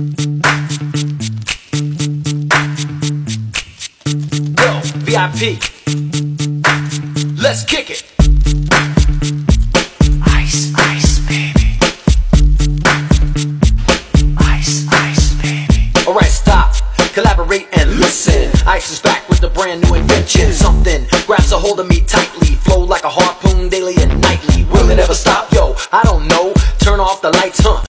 Yo, VIP. Let's kick it. Ice, ice, baby. Ice, ice, baby. Alright, stop, collaborate and listen. Ice is back with a brand new invention. Something grabs a hold of me tightly. Flow like a harpoon daily and nightly. Will it ever stop? Yo, I don't know. Turn off the lights, huh?